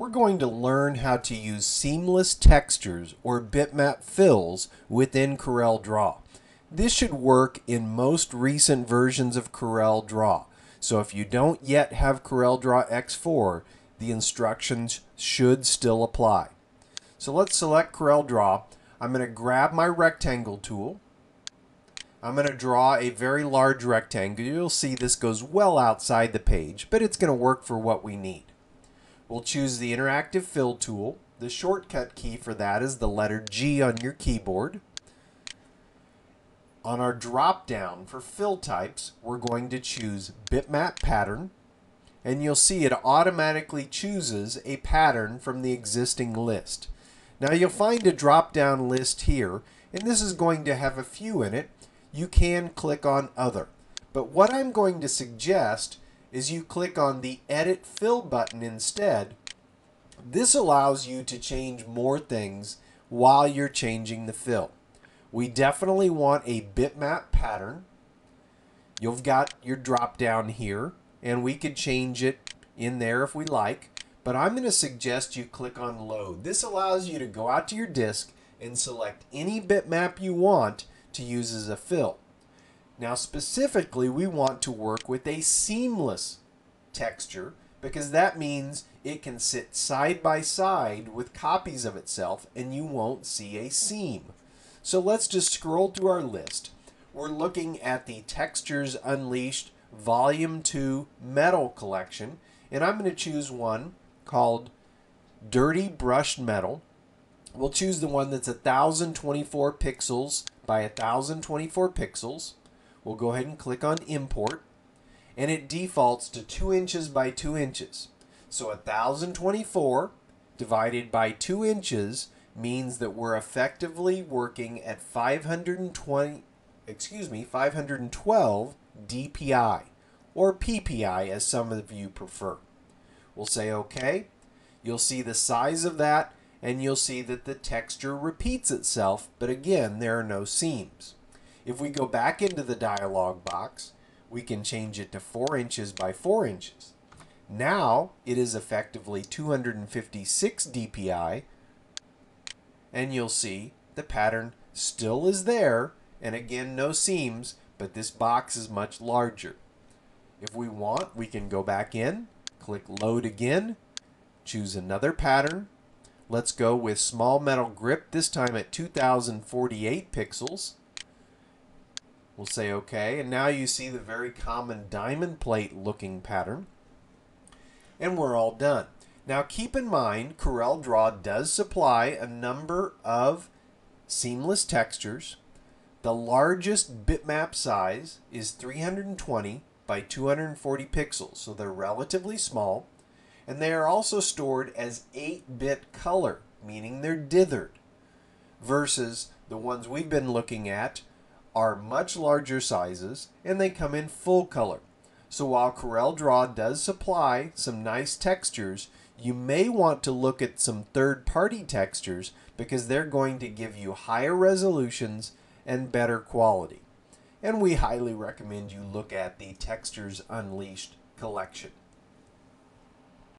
we're going to learn how to use seamless textures or bitmap fills within CorelDRAW. This should work in most recent versions of CorelDRAW. So if you don't yet have CorelDRAW X4, the instructions should still apply. So let's select CorelDRAW. I'm going to grab my rectangle tool. I'm going to draw a very large rectangle. You'll see this goes well outside the page, but it's going to work for what we need. We'll choose the Interactive Fill tool. The shortcut key for that is the letter G on your keyboard. On our drop down for fill types, we're going to choose Bitmap Pattern, and you'll see it automatically chooses a pattern from the existing list. Now you'll find a drop down list here, and this is going to have a few in it. You can click on Other. But what I'm going to suggest is you click on the Edit Fill button instead. This allows you to change more things while you're changing the fill. We definitely want a bitmap pattern. You've got your drop down here, and we could change it in there if we like. But I'm going to suggest you click on Load. This allows you to go out to your disk and select any bitmap you want to use as a fill. Now specifically, we want to work with a seamless texture because that means it can sit side by side with copies of itself and you won't see a seam. So let's just scroll through our list. We're looking at the Textures Unleashed Volume 2 Metal Collection and I'm going to choose one called Dirty Brushed Metal. We'll choose the one that's 1024 pixels by 1024 pixels. We'll go ahead and click on import and it defaults to 2 inches by 2 inches. So 1024 divided by 2 inches means that we're effectively working at 520 excuse me 512 DPI or PPI as some of you prefer. We'll say OK. You'll see the size of that and you'll see that the texture repeats itself, but again, there are no seams. If we go back into the dialog box, we can change it to 4 inches by 4 inches. Now it is effectively 256 dpi and you'll see the pattern still is there and again no seams but this box is much larger. If we want we can go back in, click load again, choose another pattern. Let's go with small metal grip this time at 2048 pixels We'll say OK. And now you see the very common diamond plate looking pattern. And we're all done. Now keep in mind, CorelDRAW does supply a number of seamless textures. The largest bitmap size is 320 by 240 pixels, so they're relatively small. And they are also stored as 8-bit color, meaning they're dithered, versus the ones we've been looking at are much larger sizes and they come in full color. So while CorelDRAW does supply some nice textures, you may want to look at some third-party textures because they're going to give you higher resolutions and better quality. And we highly recommend you look at the Textures Unleashed collection.